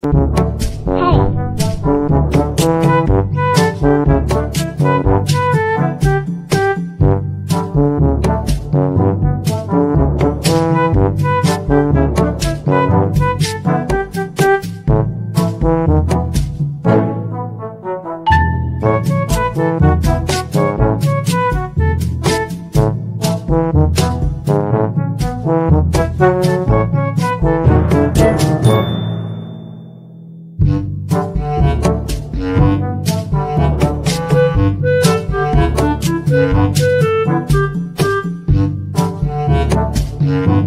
Thank Thank you.